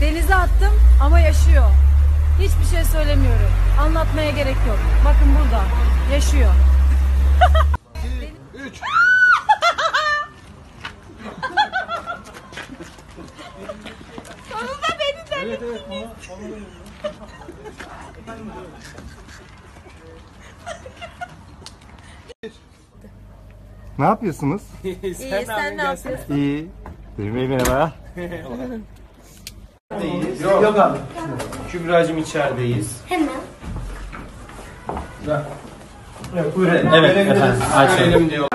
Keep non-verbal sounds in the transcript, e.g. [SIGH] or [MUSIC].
Denize attım ama yaşıyor. Hiçbir şey söylemiyorum. Anlatmaya gerek yok. Bakın burada. Yaşıyor. Ne yapıyorsunuz? [LAUGHS] İyi sen ne yapıyorsun? İyi. Demir Bey [LAUGHS] İçerideyiz. Yok. Yok abi. Kübra'cığım içerideyiz. Hemen. Evet, buyurun. Evet, evet Verelim efendim. Açalım diyor.